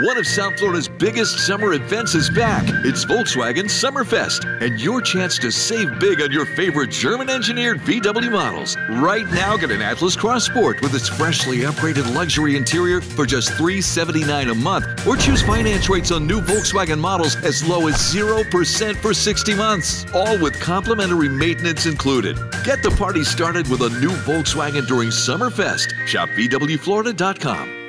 One of South Florida's biggest summer events is back. It's Volkswagen Summerfest, and your chance to save big on your favorite German engineered VW models. Right now, get an Atlas Cross Sport with its freshly upgraded luxury interior for just $379 a month, or choose finance rates on new Volkswagen models as low as 0% for 60 months, all with complimentary maintenance included. Get the party started with a new Volkswagen during Summerfest. Shop VWFlorida.com.